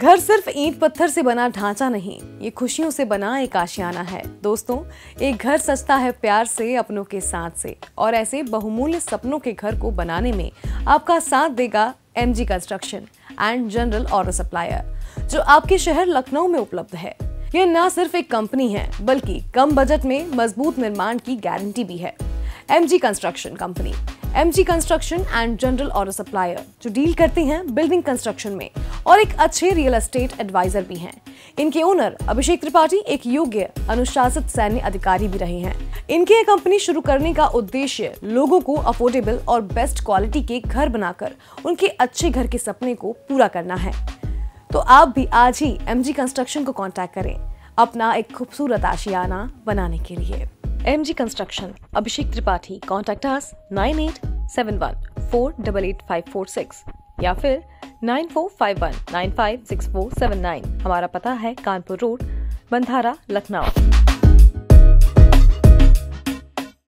घर सिर्फ़ ईंट पत्थर से बना ढांचा नहीं, ये खुशियों से बना एक आशियाना है। दोस्तों, एक घर सजता है प्यार से, अपनों के साथ से, और ऐसे बहुमूल्य सपनों के घर को बनाने में आपका साथ देगा M G construction and general order supplier जो आपके शहर लखनऊ में उपलब्ध है। ये न सिर्फ़ एक कंपनी है, बल्कि कम बजट में मज़बूत निर्माण की गारंटी भी है। M G construction company M G construction and general order supplier जो डील करते हैं बिल्डिंग कंस्ट्रक्शन में। और एक अच्छे रियल एस्टेट एडवाइजर भी हैं। इनके ओनर अभिषेक त्रिपाठी, एक योग्य अनुशासित सैन्य अधिकारी भी रहे हैं। इनकी कंपनी शुरू करने का उद्देश्य लोगों को अफोर्डेबल और बेस्ट क्वालिटी के घर बनाकर उनके अच्छे घर के सपने को पूरा करना है। तो आप भी आज ही एम जी कंस्ट्रक्शन को कॉन्टैक्ट करें अपना एक खूबसूरत आशियाना बनाने के लिए। M G construction Abhishek Tripathi contact us nine eight seven one four double eight five four six या फिर nine four five one nine five six four seven nine हमारा पता है कानपुर रोड बंधारा लखनऊ